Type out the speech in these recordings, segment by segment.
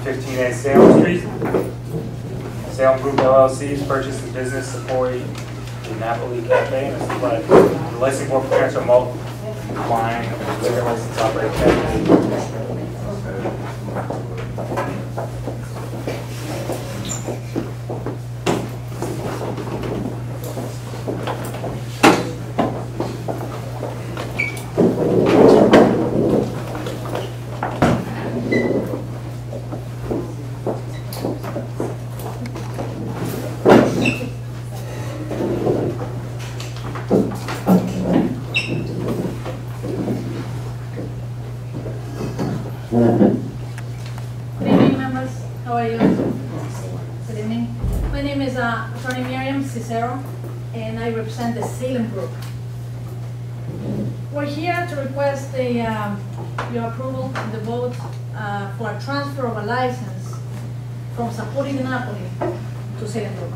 115A Salem Street. Salem Group LLC has purchased the business Sapori di Napoli Cafe and is applied the license for transfer malt wine liquor license to operate cafe. Good evening, members. How are you? Good evening. My name is uh, Attorney Miriam Cicero, and I represent the Salem Group. We're here to request the, um, your approval and the vote uh, for a transfer of a license from Sapori Napoli to Salem Group.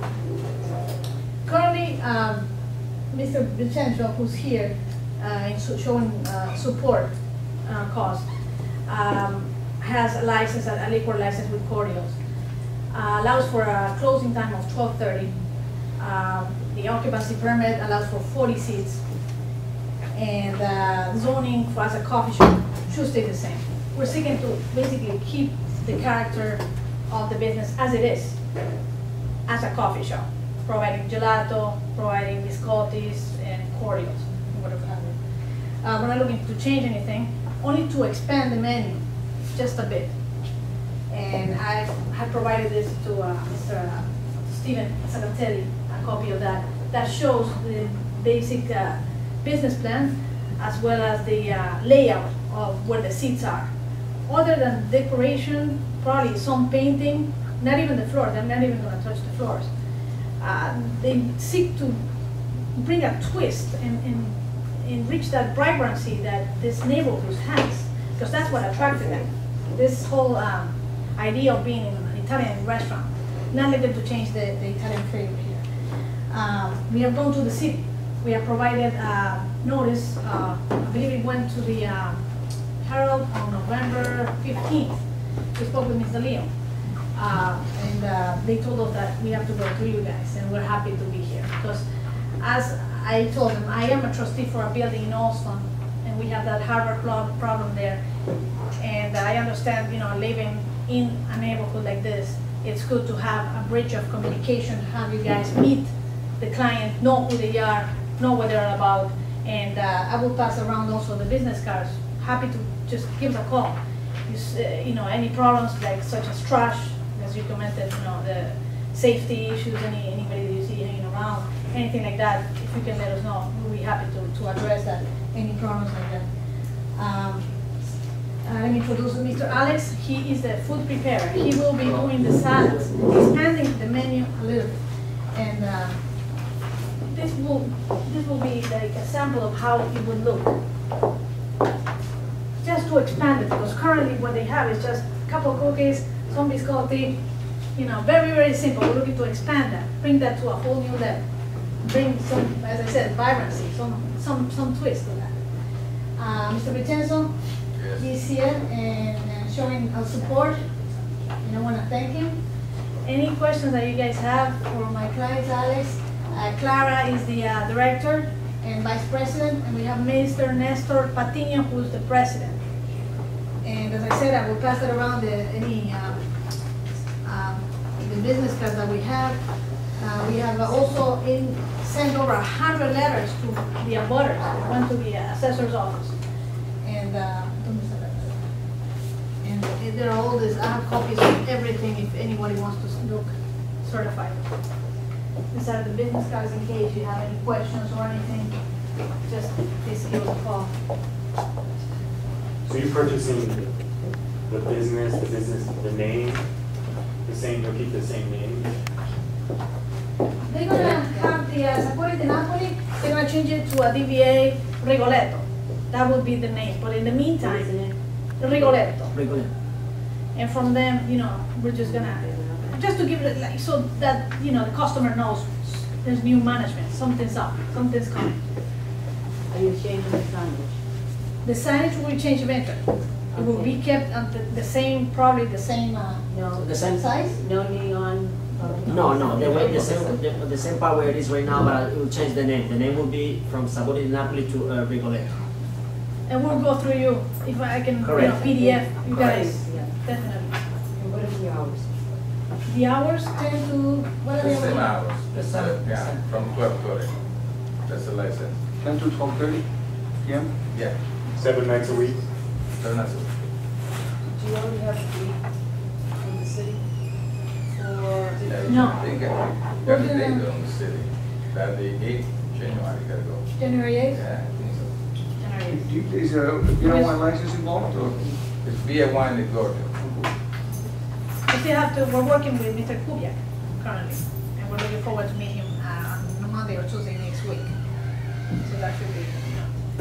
Currently, um, Mr. Vincenzo, who's here, uh, showing uh, support uh, cost, um, has a license, a liquor license with Cordials. Uh, Allows for a closing time of twelve thirty. The occupancy permit allows for forty seats. And uh, zoning for as a coffee shop should stay the same. We're seeking to basically keep the character of the business as it is, as a coffee shop, providing gelato, providing biscottis and cordials, whatever. Uh, we're not looking to change anything, only to expand the menu just a bit. And I have provided this to uh, Mr. Stephen Sagatelli, a copy of that, that shows the basic uh, business plan as well as the uh, layout of where the seats are. Other than decoration, probably some painting, not even the floor, they're not even gonna touch the floors. Uh, They seek to bring a twist and, and, and reach that vibrancy that this neighborhood has, because that's what attracted them. This whole, um, idea of being in an Italian restaurant, not looking to change the, the Italian flavor here. Um, we have gone to the city, we have provided, uh, notice, uh, I believe it went to the, um, Herald on November fifteenth. We spoke with Mr. Leo. Uh, and, uh, they told us that we have to go to you guys, and we're happy to be here, because as I told them, I am a trustee for a building in Austin, and we have that harbor problem there. And I understand, you know, living in a neighborhood like this, it's good to have a bridge of communication, have you guys meet the client, know who they are, know what they're about. And uh, I will pass around also the business cards, happy to just give us a call. You uh, You know, any problems like such as trash, as you commented, you know, the safety issues, any, anybody that you see hanging around, anything like that, if you can let us know, we'll be happy to, to address that, any problems like that. Um, uh, let me introduce Mr. Alex, he is the food preparer, he will be doing the salads, expanding the menu a little bit. And, uh, this will, this will be like a sample of how it would look. Just to expand it, because currently what they have is just a couple of cookies, some biscotti, you know, very, very simple, we're looking to expand that, bring that to a whole new level. Bring some, as I said, vibrancy, some, some, some twist to that. Uh, Mr. Vincenzo, he's here and uh, showing our support, and I want to thank him. Any questions that you guys have for my clients, Alex? Uh, Clara is the uh, director and vice president, and we have Mr. Nestor Patino, who's the president. And as I said, I will pass it around the, any, um, um, the business cards that we have. Uh, we have also in, sent over a hundred letters to the abutters, went to the assessor's office. And, uh, and there are all these, I have copies of everything if anybody wants to look certified. These of the business cards in case you have any questions or anything, just please give us a call. So you're purchasing the business, the business, the name, the same, you'll keep the same name? They're gonna have the uh, Sapori di Napoli, they're gonna change it to a DBA Rigoletto. That would be the name, but in the meantime, Rigoletto. And from them, you know, we're just gonna, just to give it, like, so that, you know, the customer knows there's new management, something's up, something's coming. Are you changing the signage? The signage will change eventually. It will be kept at the, the same, probably the same, uh, No, The same, size? no neon. uh, no, no, the way, the same, the, the same power it is right now, but it will change the name. The name will be from Sapori Napoli to uh, Rigoletto. And we'll go through you, if I can, you know, Correct. PDF, you Correct. guys, Yeah. definitely. And what are the hours? The hours ten to, what are The same hours. The same, the Yeah, same. from twelve thirty. That's the license. Ten to twelve thirty PM? Yeah, Seven nights a week. seven hours. Do you already have a date from the city? Or? Yeah, No. I think I, We're the on the city. That the eighth January, gotta go. January eighth? Yeah, I think so. January eighth. Do you, is there a beer and wine license involved or? It's beer, wine, and Georgia. We still have to, we're working with Mr. Kubiak currently, and we're looking forward to meet him, uh, on Monday or Tuesday next week. So that should be,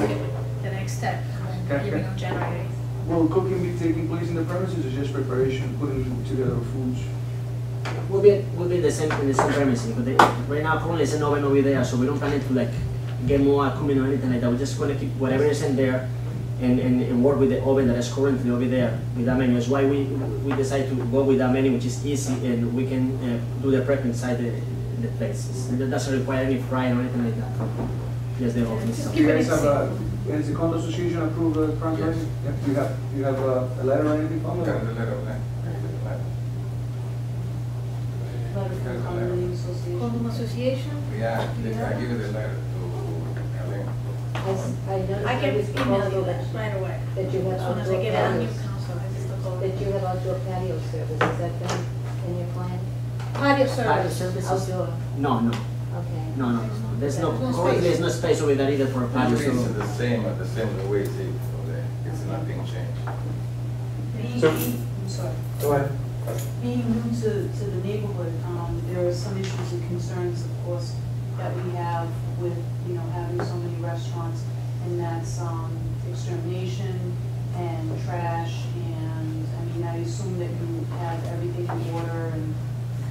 you know, the next step, and then giving on January eighth. Will cooking be taking place in the premises or just preparation, putting together foods? Will be, will be the same, in the same premises, but they, right now currently it's an oven over there, so we don't plan it to like get more cumin or anything like that. We're just gonna keep whatever is in there and, and, and work with the oven that is currently over there with that menu. That's why we, we decided to go with that menu, which is easy and we can uh, do the prep inside the, the place. It's- It doesn't require any frying or anything like that. Just the oven Just itself. Do you guys have uh, is the condo association approved a franchise? Yes. Yeah, do you have, do you have a, a letter or anything from Got the them? letter of. Letter from condominium association? Condom Association? Yeah, they- I give you the letter to Elaine. I s- I noticed I can email you that, that right away. that you As have soon as I outdoor get a new patios. council, I just call That it. you have outdoor patio service, is that been in your plan? Patio Patio service. services? Outdoor, No, no, okay. no, no, no, no. There's no, No currently there's no space over there either for a patio, Usually it's so. the same, the same the way it's over there. It's nothing changed. So- I'm sorry, Go ahead. being new to, to the neighborhood, um, there are some issues and concerns, of course, that we have with, you know, having so many restaurants, and that's, um, extermination and trash, and, I mean, I assume that you have everything in order, and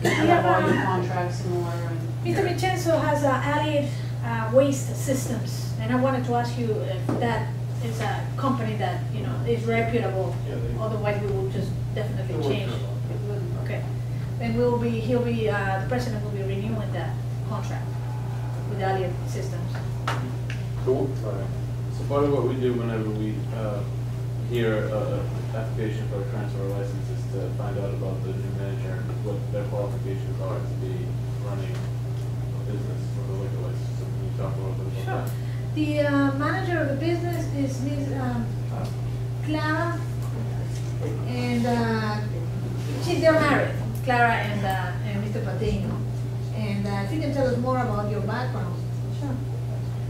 you have all your contracts in order, and Mr. Vincenzo has uh, allied uh, waste systems, and I wanted to ask you if that is a company that, you know, is reputable. Otherwise, we will just definitely change. Okay. Then we will be, he'll be, uh, the president will be renewing that contract with systems. Cool. So part of what we do whenever we uh, hear a application for a transfer license is to find out about the new manager and what their qualifications are to be running a business with a liquor license. So can you talk a little bit Sure. about that? The uh, manager of the business is Ms. um, Clara, and uh, she's, they're married, Clara and, uh, and Mr. Patino. And uh, if you can tell us more about your background. Sure.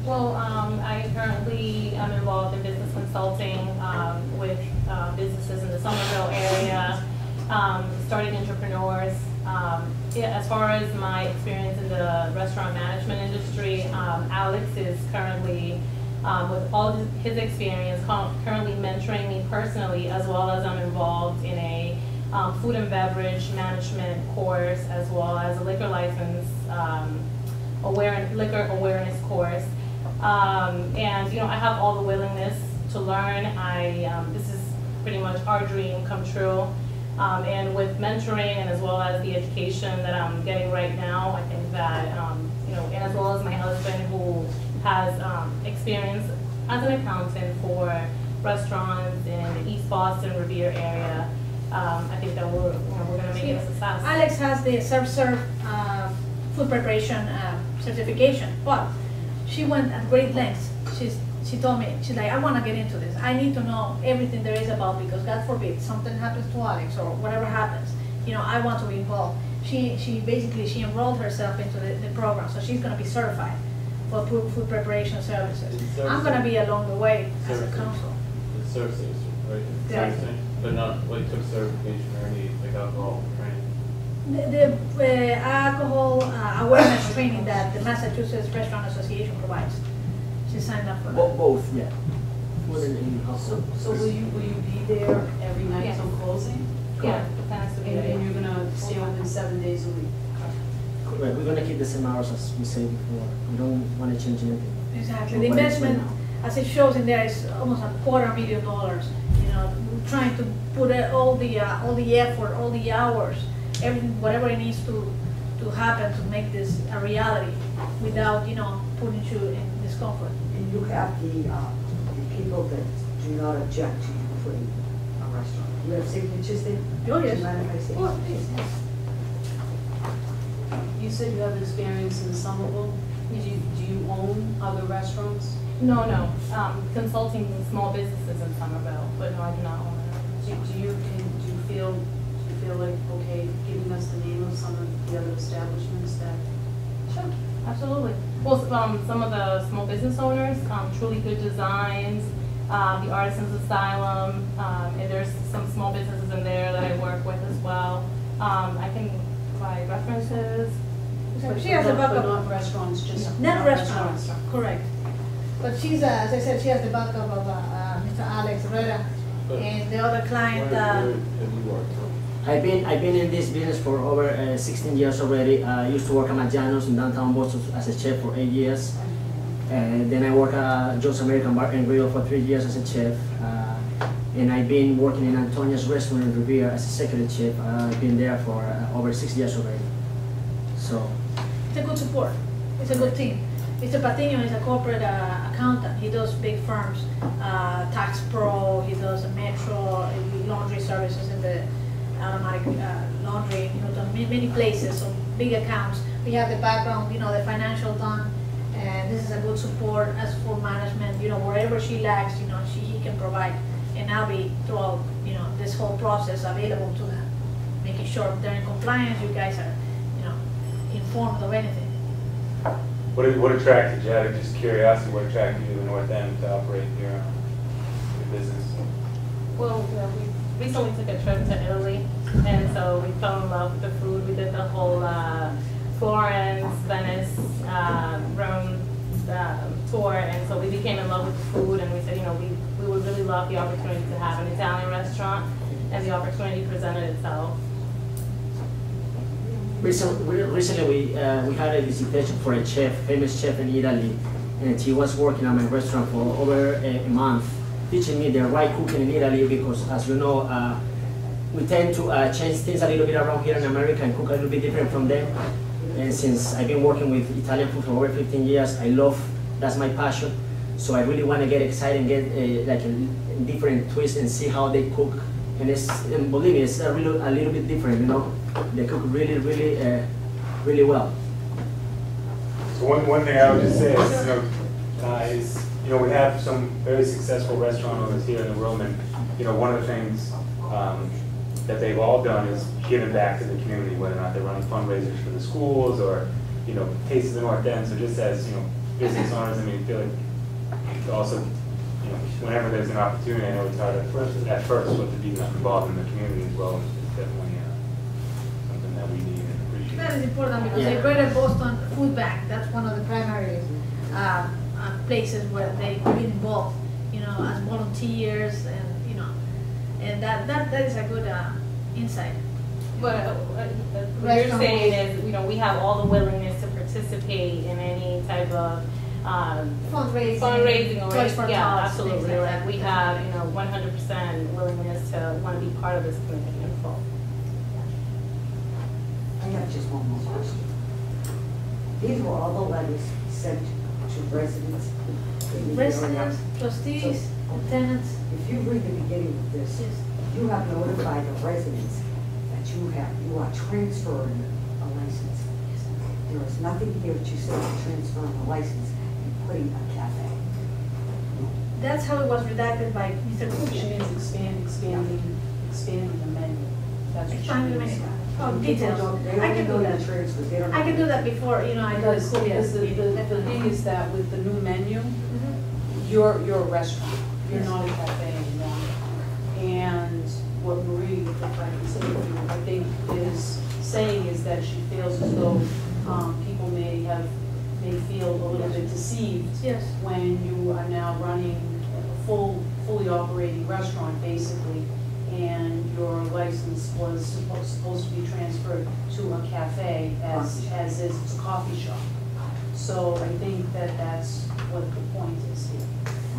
Well, um, I currently am involved in business consulting, um, with, uh, businesses in the Somerville area, um, starting entrepreneurs. Um, yeah, as far as my experience in the restaurant management industry, um, Alex is currently, um, with all his- his experience, currently mentoring me personally, as well as I'm involved in a, um, food and beverage management course, as well as a liquor license, um, aware, liquor awareness course. Um, and, you know, I have all the willingness to learn. I, um, this is pretty much our dream come true. Um, and with mentoring and as well as the education that I'm getting right now, I think that, um, you know, and as well as my husband who has, experience as an accountant for restaurants in the East Boston, Revere area, um, I think that we're, you know, we're gonna make it a success. Alex has the ServSafe uh, food preparation uh, certification, but she went at great lengths. She's, she told me, she's like, I want to get into this. I need to know everything there is about because God forbid something happens to Alex or whatever happens, you know, I want to be involved. She, she basically, she enrolled herself into the, the program, so she's going to be certified for food, food preparation services. Is I'm going to be along the way as a Services. council. It's services, right? Yeah. Servicing, But not like took certification or any like alcohol training. The, the uh, alcohol uh, awareness training that the Massachusetts Restaurant Association provides. She signed up for Bo- that. Both, yeah. Food and- and so, alcohol. so will you, will you be there every night Yes. till closing? Yeah, the plan is And you're gonna stay open seven days a week? Correct, we're gonna keep the same hours as we said before. We don't wanna change anything. Exactly. From The what it is right investment, as it shows in there, is almost a quarter million dollars, you you know, trying to put all the, uh, all the effort, all the hours, everything, whatever it needs to, to happen to make this a reality without, you know, putting you in discomfort. And you have the, uh, the people that do not object to you putting a restaurant. You have signatures there? Oh, Do yes. you mind if I say? Oh, please, yes. You said you have experience in Somerville. Do you, do you own other restaurants? No, no, um, consulting small businesses in Somerville, but no, I do not own it. Do do you, can, do you feel, do you feel like, okay, giving us the name of some of the other establishments that? Sure, absolutely. Well, um, some of the small business owners, um, Truly Good Designs, uh, the Artisans Asylum, um, and there's some small businesses in there that I work with as well. Um, I can provide references. She has a backup. not restaurants, just. Not restaurants, correct. But she's, uh, as I said, she has the backup of, uh, uh, Mr. Alex Herrera and the other client, where uh, have you worked? I've been I've been in this business for over uh, 16 years already. I used to work at Maggiano's in downtown Boston as a chef for eight years. And then I worked at Joe's American Bar and Grill for three years as a chef. Uh, and I've been working in Antonia's restaurant in Revere as a second chef. Uh, I've been there for uh, over six years already. So it's a good support, it's a good team. Mr. Patino is a corporate uh, accountant, he does big firms, uh, Tax Pro, he does Metro, laundry services in the automatic uh, laundry, you know, many places, so big accounts. We have the background, you know, the financial done, and this is a good support as for management, you know, wherever she lacks, you know, she, he can provide. And I'll be throughout, you know, this whole process available to them, making sure they're in compliance, you guys are, you know, informed of anything. What, what attracted you, out of just curiosity, what attracted you to the North End to operate your, your business? Well, yeah, we recently took a trip to Italy, and so we fell in love with the food. We did the whole uh, Florence, Venice, uh, Rome um, tour, and so we became in love with the food, and we said, you know, we, we would really love the opportunity to have an Italian restaurant, and the opportunity presented itself. Recently, recently we, uh, we had a visitation for a chef, famous chef in Italy, and he was working at my restaurant for over a, a month, teaching me the right cooking in Italy because, as you know, uh, we tend to uh, change things a little bit around here in America and cook a little bit different from them. And since I've been working with Italian food for over 15 years, I love, that's my passion. So I really want to get excited and get uh, like a different twist and see how they cook. And it's, believe me, it's a, little, a little bit different, you know? They cook really, really, uh, really well. So one, one thing I would just say is, you know, uh, is, you know, we have some very successful restaurant owners here in the room, and, you know, one of the things, um, that they've all done is given back to the community, whether or not they're running fundraisers for the schools, or, you know, Taste of the North End, so just as, you know, business owners, I mean, feel like, also, you know, whenever there's an opportunity, I know it's hard at first, at first, but to be involved in the community as well, is definitely, uh, something that we need and appreciate. That is important because the Yeah. Greater Boston Food Bank, that's one of the primary uh, uh, places where they've been involved, you know, as volunteers and, you know, and that, that, that is a good uh, insight. But uh, uh, what you're saying is, you know, we have all the willingness to participate in any type of um, Fundraising. fundraising or, for yeah, Tots, absolutely. like Like that. we have, you know, one hundred percent willingness to want to be part of this community in full. I have just one more question. These were all the letters sent to residents in the area. Residents, trustees, tenants, If you read the beginning of this, yes. you have notified the residents that you have, you are transferring a license. There is nothing here to say you're transferring a license and putting a cafe. That's how it was redacted by Mr. She Kuchen. means expand, expanding, expanding the menu. That's what she Expanding the means. menu. Oh, People details. don't- They I don't can do know that. the transfer, they don't. I can do that before, you know, I do Because, the because the, the, the thing is that with the new menu, Mhm. you're, you're a restaurant, you're Yes. not a cafe anymore. And what Marie, if I can say, it, I think is saying is that she feels as though, um, people may have, may feel a little bit deceived Yes. when you are now running a full, fully operating restaurant, basically, and your license was supposed, supposed to be transferred to a cafe as, as is a coffee shop. So I think that that's what the point is here.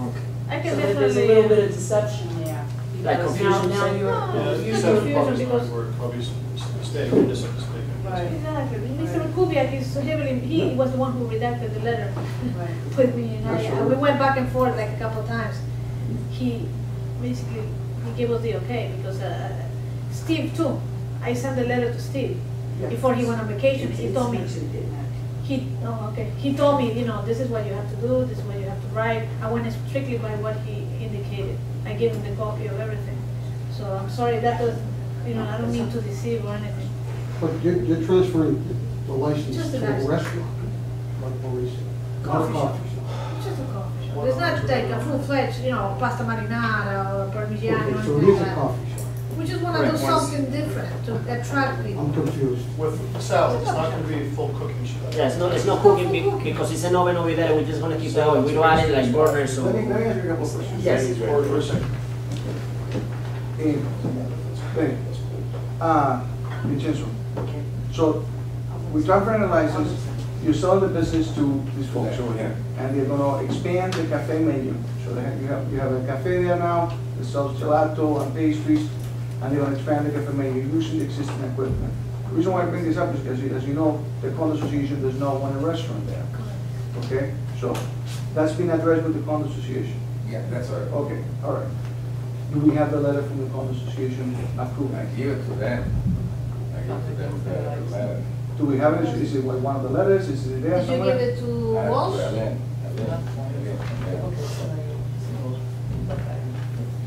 Okay. I So can there- definitely. there's a little uh, bit of deception there, Because now, confusion, now say? you're, No, Yeah, you're you said confusing probably because- not word, probably s- s- mistake, or just a mistake. Right. Exactly. Mr. Kubiak is heavily, he was the one who redacted the letter Right. with me and I, and we went back and forth like a couple of times. He, basically, he gave us the okay because, uh, Steve too, I sent the letter to Steve before he went on vacation. He told me, It's mentioned in that. he, oh, okay, he told me, you know, this is what you have to do, this is what you have to write. I went strictly by what he indicated. I gave him the copy of everything. So I'm sorry, that was, you know, I don't mean to deceive or anything. But you're, you're transferring the license Just to a a license. restaurant, like Maurice said. not a Coffee shop. coffee shop. It's just a coffee shop. It's not like a full-fledged, you know, pasta marinara or parmigiano or Okay, so anything it is like a that. coffee shop. We just wanna do Correct, once- something different to attract people. I'm confused. With salad, it's not gonna be a full cooking shop. Yeah, it's not, it's not cooking be- because it's an oven over there, we're just gonna keep the oven, we don't add it like burners Let me, or. let me ask you a couple of questions. Yes. For, for a second. Eh, Benny, uh, Vincenzo, so we transfer the license, you sell the business to these folks over here, and they're gonna expand the cafe menu. So they have, you have, you have a cafe there now, that sells gelato and pastries, and they're gonna expand the cafe menu using the existing equipment. The reason why I bring this up is because, as you know, the condo association does not want a restaurant there, okay? So, that's been addressed with the condo association. Yeah, that's all right. Okay, all right. Do we have the letter from the condo association approving? I give it to them. Do we have it, is it one of the letters, is it there Did you give it to I Walsh?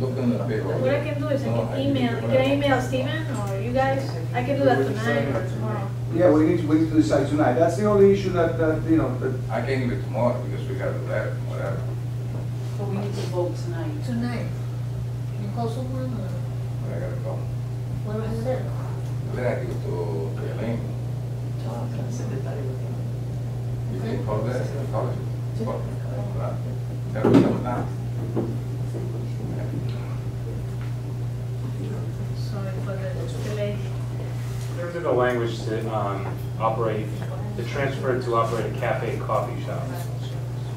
Look in the paper. What I can do is I can email, can I email Steven or you guys? I can do that tonight or tomorrow. Yeah, we need, to we need to decide tonight, that's the only issue that, that, you know, that, I can give it tomorrow because we got the letter, whatever. But we need to vote tonight. Tonight. Can you call someone or I gotta go. where is it? Then I give it to to Elaine. You can call that, call it. Call it. Tell me come down. Sorry for the delay. In terms of language to um, operate, to transfer to operate a cafe, coffee shop,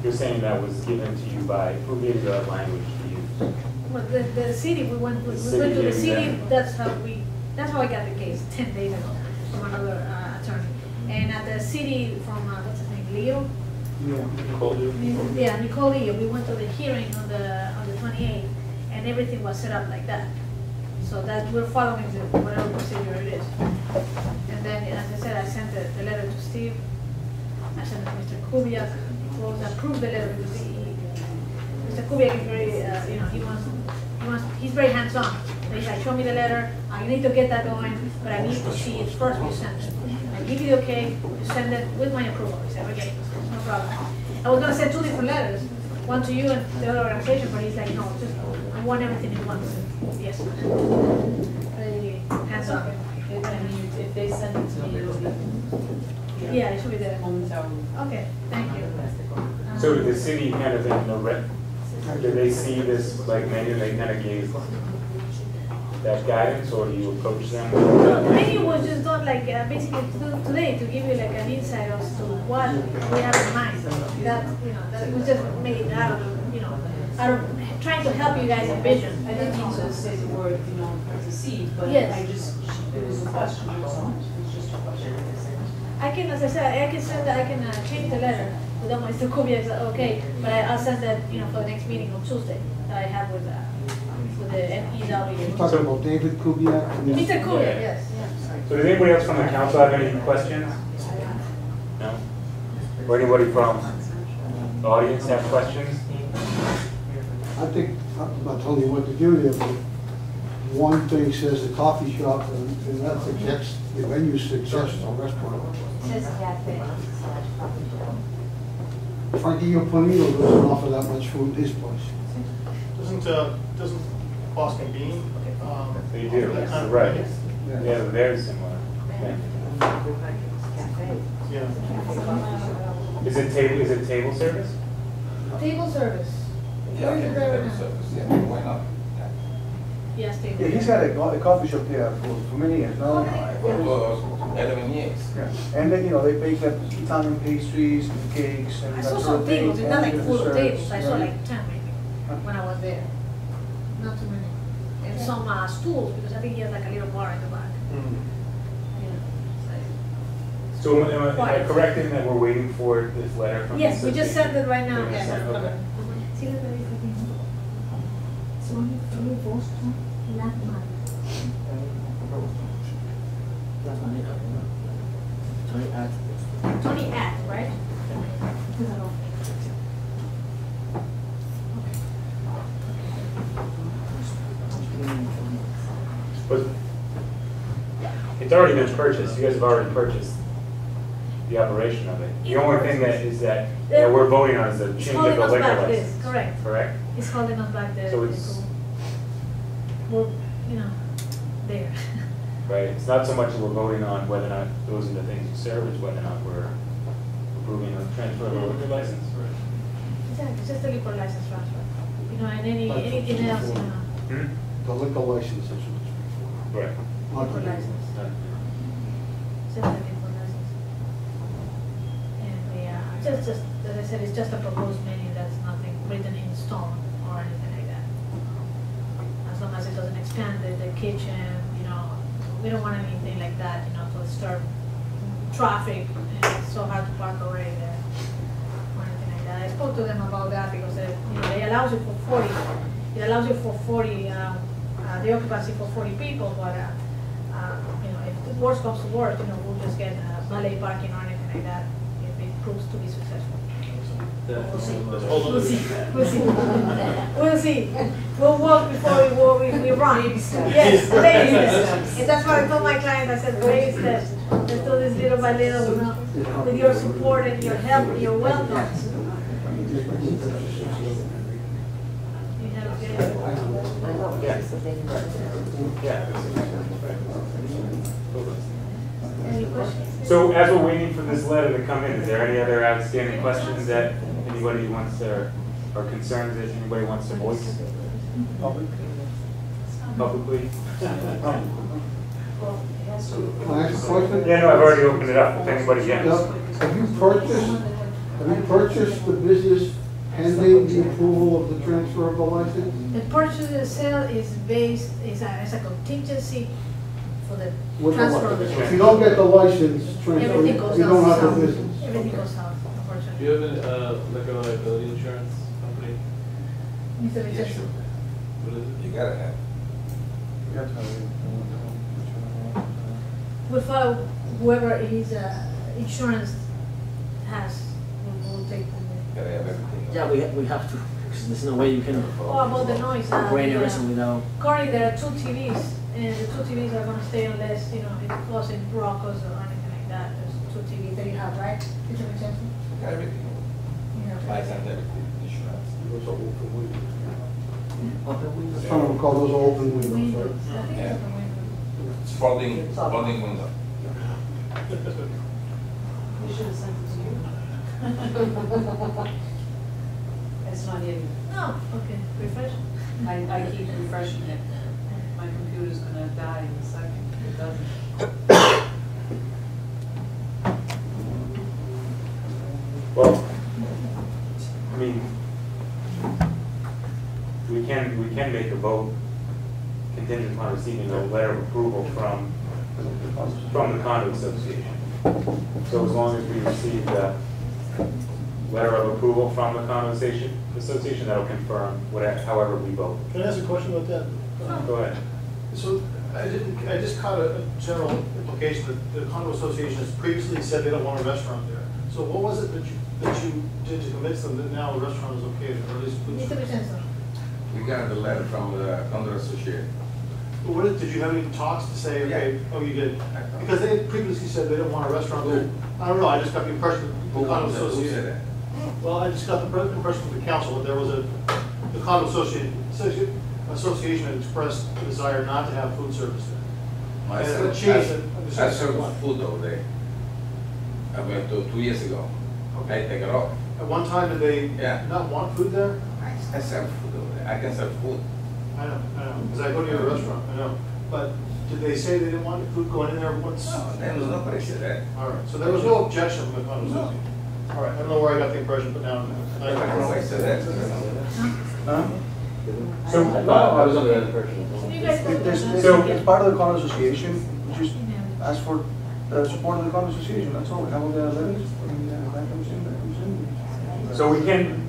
you're saying that was given to you by, who gave you that language to use? Well, the, the city, we went, we The we went to the city city, them. that's how we, that's how I got the case ten days ago from another uh, attorney. And at the city from, uh, what's his name, Leo? yeah. Nicole? Yeah, Nicole Leo, we went to the hearing on the, on the twenty-eighth, and everything was set up like that. So that, we're following the, whatever procedure it is. And then, as I said, I sent the, the letter to Steve, I sent it to Mr. Kubiak, who approved the letter because he- Mr. Kubiak is very, uh, you know, he wants, he wants, he's very hands-on. So He's like, show me the letter, uh, I need to get that going, but I need to see it first, you send it. I give you the okay, you send it with my approval. He said, okay, no problem. I was gonna send two different letters, one to you and the other organization, but he's like, no, just, I want everything in once. Yes. Hands-on. If, I mean, if they send it to me, it'll be. Yeah, it should be there. Momentarily. Okay, thank you. So did the city kind of in the, re- did they see this like menu, they kind of gave that guidance, or do you approach them? with No, that the language? menu was just done like, uh, basically to- today, to give you like an insight as to what we have in mind. That, you know, that was just made out of, you know, out of trying to help you guys envision. I didn't mean to say the word, you know, deceive, but Yes. I just, it was a question, it was just a question. I can, as I said, I can send, that I can uh, change the letter without Mr. Kubiak, say, okay, but I- I'll send that, you know, for the next meeting on Tuesday that I have with, uh, with the You're talking about David Kubiak? Mr. Kubiak, yes, yes. So does anybody else from the council have any questions? No? Or anybody from the audience have questions? I think, I'm not telling you what to do there, but one thing says the coffee shop, and and that suggests, the menu suggests a restaurant. Says cafe slash coffee shop. Frankie Panino doesn't offer that much food in his place. Doesn't, uh, doesn't Boston Bean, um. They do, offer that kind of right. menu? Yeah, very similar. Yeah. Yeah. Is it table, is it table service? Table service. Yeah, I Where's can the give driver them now? service, yeah, why not? Yeah. Yes, table. Yeah, he's had a, co- a coffee shop there for, for many years, no? For those eleven years. Yeah, and then, you know, they bake up Italian pastries and cakes and I that saw sort some of thing. tables, it's not like and full desserts, tables, I saw yeah. like ten maybe, when I was there. Not too many. And some uh, stools, because I think he has like a little bar in the back. Hmm. So am I- am I correct in that we're waiting for this letter from Yes, we just sent it right now. We just okay. Sí, le pedí que tiene. Son three votes, not mine. That's my name. Sorry, add. Tony at, right? But it's already been purchased, you guys have already purchased the operation of it. The only thing that is that, that we're voting on is the He's change of holding the us liquor back this, license. correct. Correct? He's holding us back there. So it's- We're, you know, there. Right, it's not so much that we're voting on whether or not those are the things you serve, it's whether or not we're approving a transfer of a liquor license. Exactly, it's just a liquor license transfer. You know, and any, Like anything else, you know, Hmm? The liquor license is what's before. Right. Not liquor license, just. And we, uh, just, just, as I said, it's just a proposed menu, that's nothing written in stone or anything like that. As long as it doesn't expand the, the kitchen, you know, we don't want anything like that, you know, to disturb traffic, and it's so hard to park already there. Or anything like that. I spoke to them about that because they, you know, they allows you for forty, it allows you for forty, um, uh, the occupancy for forty people, but, uh, uh, you know, if the worst comes to worst, you know, we'll just get a valet parking or anything like that, if it proves to be successful. We'll see. We'll see, we'll see. We'll see. We'll walk before we, walk- we, we run. Yes, baby steps. And that's what I told my client, I said, baby steps. Let's do this little by little, you know, with your support and your help, you're welcome. You have a good- Any questions? So as we're waiting for this letter to come in, is there any other outstanding questions that anybody wants to, or concerns that anybody wants to voice publicly? Well, it. Can I ask a question? Yeah, no, I've already opened it up, if anybody, Now, yes. Have you purchased, have you purchased the business pending the approval of the transfer of the license? The purchase and sale is based, is a, is a contingency for the With the transfer of the. license? If you don't get the license transfer, you Everything goes don't out have the south. business. Everything goes south, Do unfortunately. you have a, uh, liquor liability insurance company? Mr. Vincenzo. What is it? You gotta have. We'll follow whoever his, uh, insurance has, we'll, we'll take the. Gotta have everything. Yeah, we, ha- we have to, because there's no way you can Oh, about the noise, uh, operate the, everything uh, without. currently there are two TVs, and the two TVs are gonna stay unless, you know, it causes rockers or anything like that, there's two TVs that you have, right? Mr. Vincenzo? Got everything. You have- License, everything, insurance. Open windows. Some of them call those open windows, Windows, right? I think Yeah. it's a window. It's folding, folding window. We should have sent it to you. It's not in, No, okay, refresh. I, I keep refreshing it. My computer's gonna die in a second, it doesn't. Well, I mean, we can, we can make a vote contingent upon receiving a letter of approval from, from the condo association. So as long as we receive the letter of approval from the condo association, association, that'll confirm whatever, however we vote. Can I ask a question about that? Go ahead. So I didn't, I just caught a a general implication that the condo association has previously said they don't want a restaurant there. So what was it that you, that you did to convince them that now a restaurant is okay, or at least food Mr. service? Vincenzo? We got the letter from the condo association. But what, did did you have any talks to say, okay, Yeah. oh, you did? Because they had previously said they didn't want a restaurant there. I don't know, I just got the impression that Who the condo who said association. that? Well, I just got the impression from the council that there was a, the condo association, associ- association had expressed a desire not to have food service there. I served-. I served- I served food over there. I went to, two years ago. I take it off. At one time, did they Yeah. not want food there? I I serve food over there. I can serve food. I know, I know, because I go to your restaurant, I know. But did they say they didn't want food going in there once? No, there was nobody said that. All right, so there was no objection from the No. All right, I don't know where I got the impression, but now. I don't know I said that. So, I was under that impression. as well. Can you You guys If there's, So- it's part of the condo association, we just ask for the support of the condo association, that's all, have all the letters, uh, that comes in, that comes in. So we can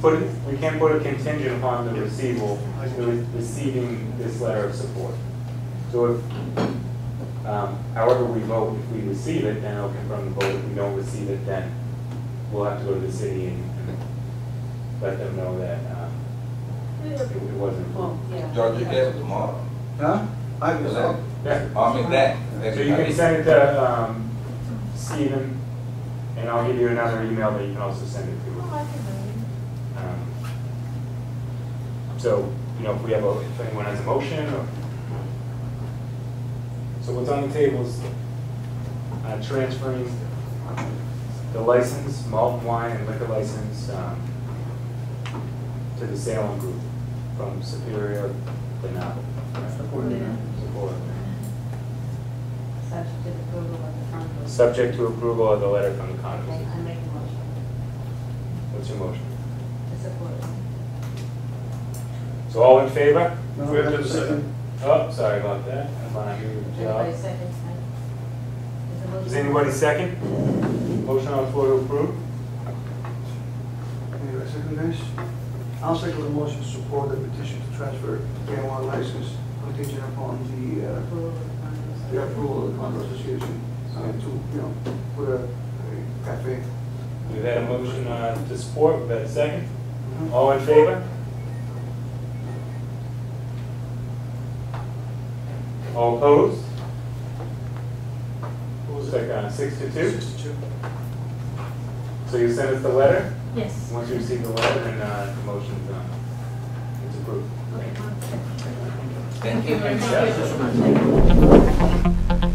put, we can put a contingent upon the receival, the receiving this letter of support. So if, um, however we vote, if we receive it, then it'll confirm the vote. If we don't receive it, then we'll have to go to the city and and let them know that, um, it it wasn't Well, approved. yeah. George, you it tomorrow. Huh? I guess so. Yeah. I mean, that. So you can send it to, um, Stephen, and I'll give you another email that you can also send it to. Oh, I can do Um, So, you know, if we have, a if anyone has a motion, or, so what's on the table is uh, transferring the license, malt wine and liquor license, um, to the Salem Group from Sapori di Napoli. Support it. Support. Subject to approval of the front. Subject to approval of the letter from the Okay, condos. I make a motion What's your motion? to support. So all in favor? No, We have to that's have a second. Oh, sorry about that. I'm on a new job. Everybody seconds, right? Is the motion- Does anybody second? Motion on the floor to approve? Anyway, second guys, I'll second the motion to support the petition to transfer Game One license contingent upon the, uh, Approval of the front. approval of the condo association, uh, to, you know, put a, a cafe. We've had a motion uh, to support, we've had a second. All in favor? All opposed? What was It's it? like uh, six to two. Six to two. So you send us the letter? That. Yes. Once you receive the letter, then uh, the motion's done. It's approved. Okay. Thank you. Thank you.